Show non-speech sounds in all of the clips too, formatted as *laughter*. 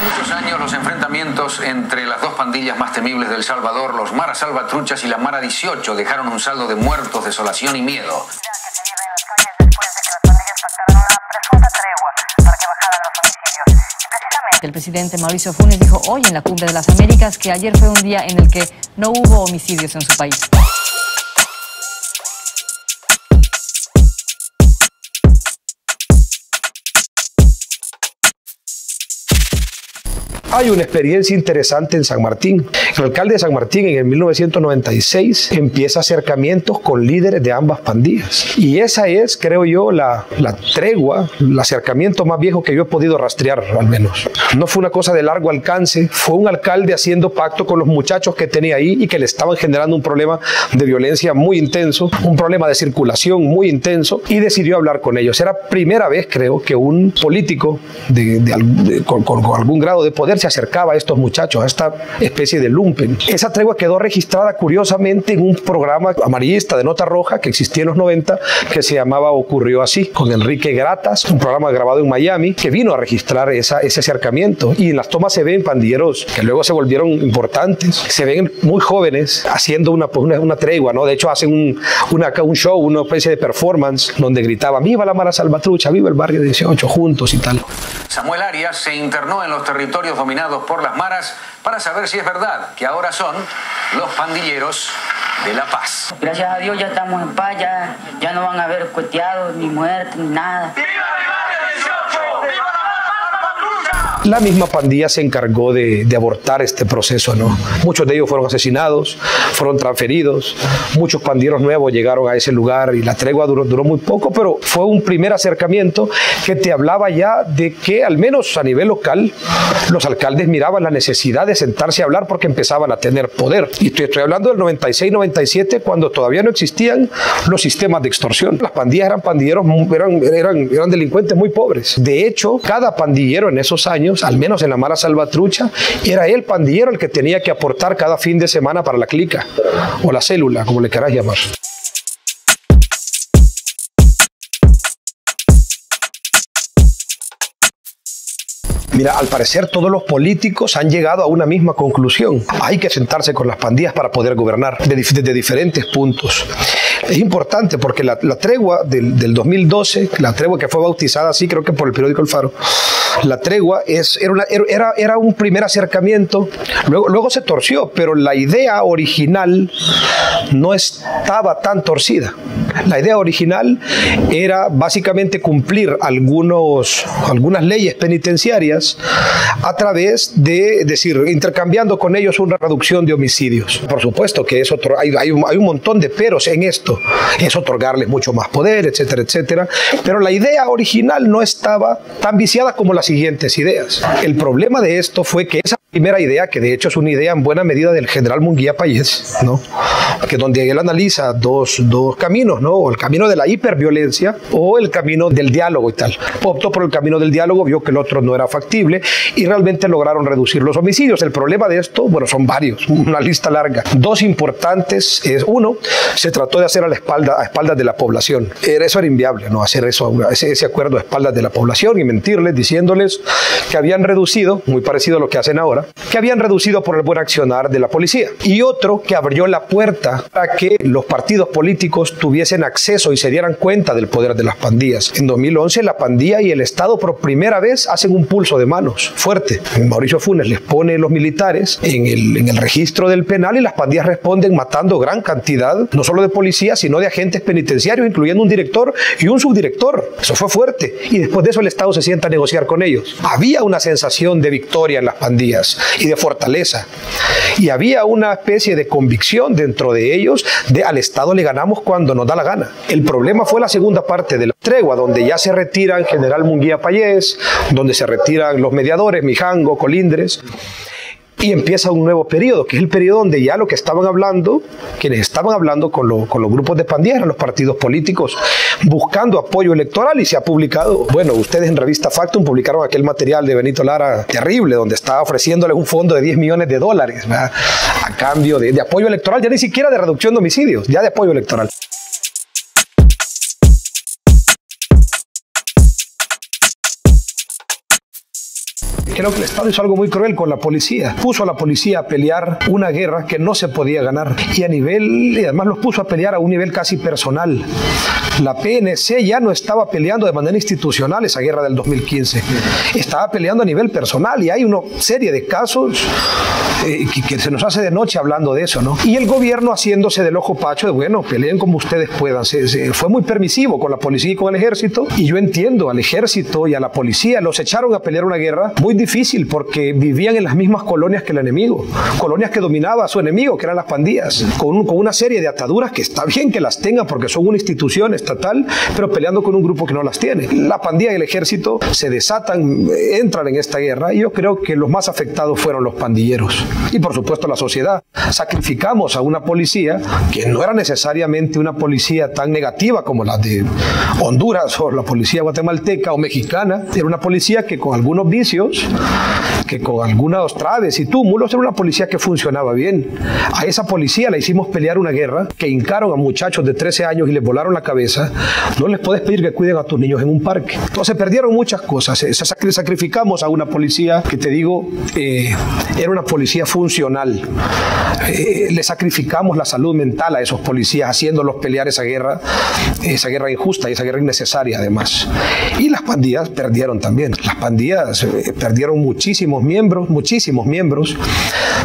Muchos años los enfrentamientos entre las dos pandillas más temibles del Salvador, los Mara Salvatruchas y la Mara 18, dejaron un saldo de muertos, desolación y miedo. El presidente Mauricio Funes dijo hoy en la Cumbre de las Américas que ayer fue un día en el que no hubo homicidios en su país. Hay una experiencia interesante en San Martín. El alcalde de San Martín en el 1996 empieza acercamientos con líderes de ambas pandillas. Y esa es, creo yo, la, la tregua, el acercamiento más viejo que yo he podido rastrear, al menos. No fue una cosa de largo alcance, fue un alcalde haciendo pacto con los muchachos que tenía ahí y que le estaban generando un problema de violencia muy intenso, un problema de circulación muy intenso y decidió hablar con ellos. Era primera vez, creo, que un político de, de, de, con, con, con algún grado de poder se acercaba a estos muchachos, a esta especie de lumpen. Esa tregua quedó registrada curiosamente en un programa amarillista de nota roja que existía en los 90 que se llamaba Ocurrió así, con Enrique Gratas, un programa grabado en Miami que vino a registrar esa, ese acercamiento. Y en las tomas se ven pandilleros que luego se volvieron importantes, se ven muy jóvenes haciendo una, una, una tregua, ¿no? De hecho, hacen un, un show, una especie de performance donde gritaban: ¡Viva la Mara Salvatrucha! ¡Viva el barrio 18! juntos y tal. Samuel Arias se internó en los territorios dominados por las maras para saber si es verdad que ahora son los pandilleros de La Paz. Gracias a Dios ya estamos en paz, ya, ya no van a haber cueteados, ni muertes, ni nada. La misma pandilla se encargó de, de, abortar este proceso, ¿no? Muchos de ellos fueron asesinados, fueron transferidos, muchos pandilleros nuevos llegaron a ese lugar y la tregua duró, duró muy poco, pero fue un primer acercamiento que te hablaba ya de que, al menos a nivel local, los alcaldes miraban la necesidad de sentarse a hablar porque empezaban a tener poder. Y estoy, estoy hablando del 96-97, cuando todavía no existían los sistemas de extorsión. Las pandillas eran pandilleros, eran, eran, eran delincuentes muy pobres. De hecho, cada pandillero en esos años al menos en la Mara Salvatrucha, era el pandillero el que tenía que aportar cada fin de semana para la clica o la célula, como le quieras llamar. Mira, al parecer todos los políticos han llegado a una misma conclusión. Hay que sentarse con las pandillas para poder gobernar desde de diferentes puntos. Es importante porque la, tregua del, del, 2012, la tregua que fue bautizada así, creo que por el periódico El Faro, la tregua es, era, era, era un primer acercamiento, luego, luego se torció, pero la idea original no estaba tan torcida. La idea original era básicamente cumplir algunos, algunas leyes penitenciarias a través de, decir, intercambiando con ellos una reducción de homicidios. Por supuesto que es otro, hay, hay, un, hay un montón de peros en esto, es otorgarles mucho más poder, etcétera, etcétera, pero la idea original no estaba tan viciada como las siguientes ideas. El problema de esto fue que esa primera idea, que de hecho es una idea en buena medida del general Munguía Payés, ¿no? que donde él analiza dos, dos caminos, ¿no? el camino de la hiperviolencia o el camino del diálogo y tal. Optó por el camino del diálogo, vio que el otro no era factible y realmente lograron reducir los homicidios. El problema de esto, bueno, son varios, *laughs* una lista larga. Dos importantes es, uno, se trató de hacer a la espalda, a espaldas de la población. Eso era inviable, ¿no? Hacer eso, ese, ese acuerdo a espaldas de la población y mentirles, diciéndoles que habían reducido, muy parecido a lo que hacen ahora, que habían reducido por el buen accionar de la policía. Y otro que abrió la puerta para que los partidos políticos tuviesen acceso y se dieran cuenta del poder de las pandillas. En 2011 la pandilla y el Estado por primera vez hacen un pulso de manos fuerte. Mauricio Funes les pone los militares en el, en el registro del penal y las pandillas responden matando gran cantidad, no solo de policías, sino de agentes penitenciarios, incluyendo un director y un subdirector. Eso fue fuerte. Y después de eso el Estado se sienta a negociar con ellos. Había una sensación de victoria en las pandillas y de fortaleza. Y había una especie de convicción dentro de ellos de al Estado le ganamos cuando nos da la gana. El problema fue la segunda parte de la tregua, donde ya se retiran General Munguía Payés, donde se retiran los mediadores, Mijango, Colindres, y empieza un nuevo periodo, que es el periodo donde ya lo que estaban hablando, quienes estaban hablando con, lo, con los grupos de pandillas, los partidos políticos, buscando apoyo electoral y se ha publicado, bueno, ustedes en Revista Factum publicaron aquel material de Benito Lara terrible, donde estaba ofreciéndole un fondo de 10 millones de dólares ¿verdad? a cambio de apoyo electoral, ya ni siquiera de reducción de homicidios, ya de apoyo electoral. Creo que el Estado hizo algo muy cruel con la policía. Puso a la policía a pelear una guerra que no se podía ganar y a nivel, y además los puso a pelear a un nivel casi personal. La PNC ya no estaba peleando de manera institucional esa guerra del 2015, estaba peleando a nivel personal y hay una serie de casos eh, que, se nos hace de noche hablando de eso, ¿no? Y el gobierno haciéndose del ojo pacho de, bueno, peleen como ustedes puedan. fue muy permisivo con la policía y con el ejército y yo entiendo al ejército y a la policía, los echaron a pelear una guerra muy difícil porque vivían en las mismas colonias que el enemigo, colonias que dominaba a su enemigo, que eran las pandillas, con, con una serie de ataduras que está bien que las tengan porque son una institución estatal, pero peleando con un grupo que no las tiene. La pandilla y el ejército se desatan, entran en esta guerra y yo creo que los más afectados fueron los pandilleros y por supuesto la sociedad. Sacrificamos a una policía que no era necesariamente una policía tan negativa como la de Honduras o la policía guatemalteca o mexicana, era una policía que con algunos vicios, que con algunas traves y túmulos, era una policía que funcionaba bien. A esa policía la hicimos pelear una guerra que hincaron a muchachos de 13 años y les volaron la cabeza. No les puedes pedir que cuiden a tus niños en un parque. Entonces perdieron muchas cosas. Sacrificamos a una policía que te digo, eh, era una policía funcional. Eh, le sacrificamos la salud mental a esos policías, haciéndolos pelear esa guerra, esa guerra injusta y esa guerra innecesaria además. Y las pandillas perdieron también. Las pandillas eh, perdieron miembros, muchísimos miembros.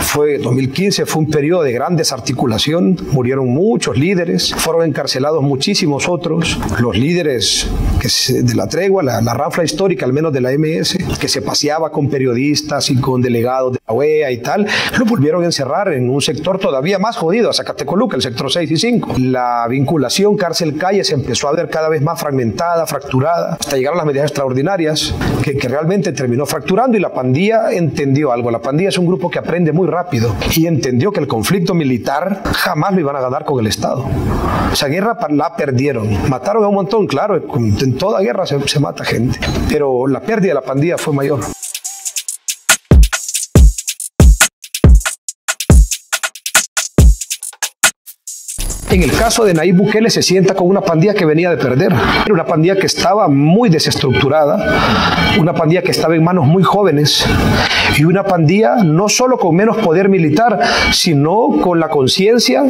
Fue 2015 fue un periodo de gran desarticulación, murieron muchos líderes, fueron encarcelados muchísimos otros. Los líderes que de la tregua, la, la rafla histórica, al menos de la MS, que se paseaba con periodistas y con delegados de la OEA y tal, lo volvieron a encerrar en un sector todavía más jodido, a Zacatecoluca, el sector 6 y 5. La vinculación cárcel-calle se empezó a ver cada vez más fragmentada, fracturada, hasta llegar a las medidas extraordinarias, que, que realmente terminó fracturando y la pandilla entendió algo. La pandilla es un grupo que aprende muy rápido y entendió que el conflicto militar jamás lo iban a ganar con el Estado. Esa guerra la perdieron. Mataron a un montón, claro, en toda guerra se, se mata gente, pero la pérdida de la pandilla fue mayor. En el caso de Nayib Bukele se sienta con una pandilla que venía de perder. Una pandilla que estaba muy desestructurada, una pandilla que estaba en manos muy jóvenes y una pandilla no solo con menos poder militar, sino con la conciencia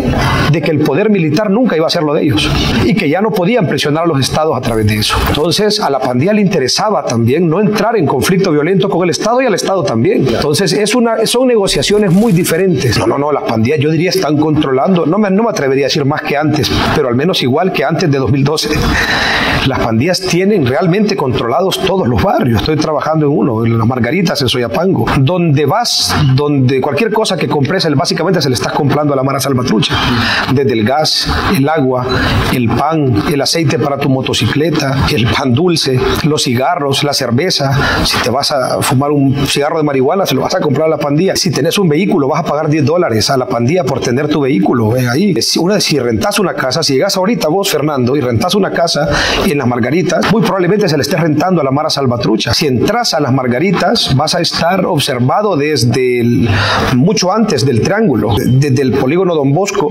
de que el poder militar nunca iba a ser lo de ellos y que ya no podían presionar a los estados a través de eso. Entonces a la pandilla le interesaba también no entrar en conflicto violento con el estado y al estado también. Entonces es una, son negociaciones muy diferentes. No, no, no, las pandillas yo diría están controlando, no me, no me atrevería a decir más que antes, pero al menos igual que antes de 2012. Las pandillas tienen realmente controlados todos los barrios. Estoy trabajando en uno, en las Margaritas, en Soyapango. Donde vas, donde cualquier cosa que compres, básicamente se le estás comprando a la Mara Salvatrucha. Desde el gas, el agua, el pan, el aceite para tu motocicleta, el pan dulce, los cigarros, la cerveza. Si te vas a fumar un cigarro de marihuana, se lo vas a comprar a la pandilla. Si tenés un vehículo, vas a pagar 10 dólares a la pandilla por tener tu vehículo. ahí. Una, si rentas una casa, si llegas ahorita vos, Fernando, y rentas una casa en las Margaritas, muy probablemente se le esté rentando a la Mara Salvatrucha. Si entras a las Margaritas, vas a estar observado desde mucho antes del triángulo, desde el polígono Don Bosco,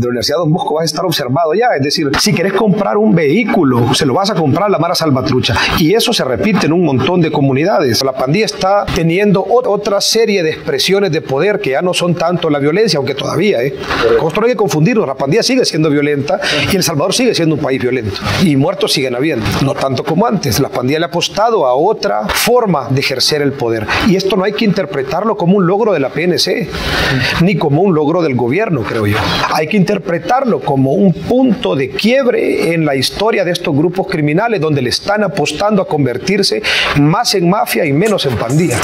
de la Universidad Don Bosco, vas a estar observado ya. Es decir, si querés comprar un vehículo, se lo vas a comprar a la Mara Salvatrucha. Y eso se repite en un montón de comunidades. La pandilla está teniendo otra serie de expresiones de poder que ya no son tanto la violencia, aunque todavía, ¿eh? no hay que confundirnos, la pandilla sigue siendo violenta y El Salvador sigue siendo un país violento. Y muertos siguen habiendo, no tanto como antes. La pandilla le ha apostado a otra forma de ejercer el poder. Y esto no hay que interpretarlo como un logro de la PNC, ni como un logro del gobierno, creo yo. Hay que interpretarlo como un punto de quiebre en la historia de estos grupos criminales donde le están apostando a convertirse más en mafia y menos en pandilla.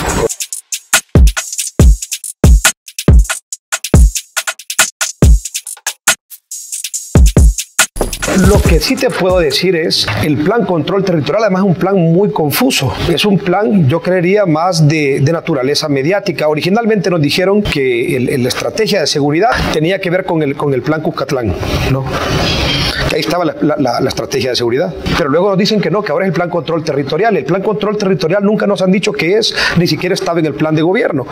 Lo que sí te puedo decir es el plan control territorial, además es un plan muy confuso. Es un plan, yo creería, más de, naturaleza mediática. Originalmente nos dijeron que la estrategia de seguridad tenía que ver con el, con el plan Cuscatlán, ¿no? ahí estaba la, estrategia de seguridad. Pero luego nos dicen que no, que ahora es el plan control territorial. El plan control territorial nunca nos han dicho que es, ni siquiera estaba en el plan de gobierno.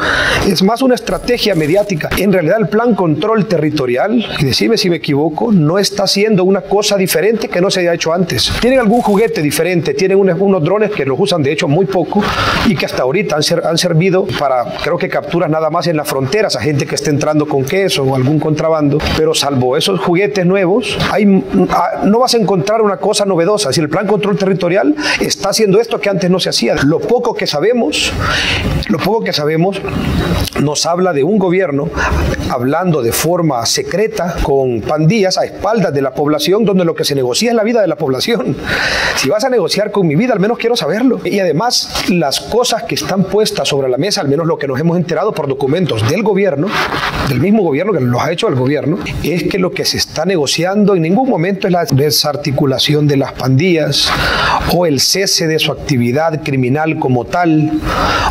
Es más una estrategia mediática. En realidad el plan control territorial, y decime si me equivoco, no está siendo una cosa cosa diferente que no se haya hecho antes. Tienen algún juguete diferente, tienen unos, drones que los usan de hecho muy poco y que hasta ahorita han, han servido para, creo que capturas nada más en las fronteras a gente que esté entrando con queso o algún contrabando, pero salvo esos juguetes nuevos, hay, ah, no vas a encontrar una cosa novedosa. Si el plan control territorial está haciendo esto que antes no se hacía. Lo poco que sabemos, lo poco que sabemos nos habla de un gobierno hablando de forma secreta con pandillas a espaldas de la población donde lo que se negocia es la vida de la población. Si vas a negociar con mi vida, al menos quiero saberlo. Y además, las cosas que están puestas sobre la mesa, al menos lo que nos hemos enterado por documentos del gobierno, del mismo gobierno que los ha hecho el gobierno, es que lo que se está negociando en ningún momento es la desarticulación de las pandillas o el cese de su actividad criminal como tal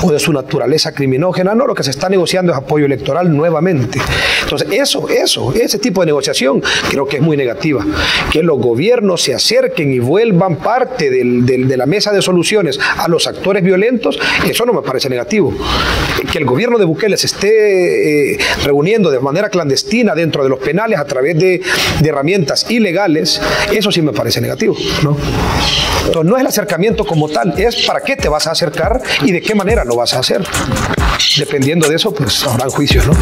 o de su naturaleza criminógena. No, lo que se está negociando es apoyo electoral nuevamente. Entonces, eso, eso, ese tipo de negociación creo que es muy negativa. Los gobiernos se acerquen y vuelvan parte de la mesa de soluciones a los actores violentos, eso no me parece negativo. Que el gobierno de Bukele se esté eh, reuniendo de manera clandestina dentro de los penales a través de, herramientas ilegales, eso sí me parece negativo. ¿no? Entonces, no es el acercamiento como tal, es para qué te vas a acercar y de qué manera lo vas a hacer. Dependiendo de eso, pues habrán juicios, ¿no?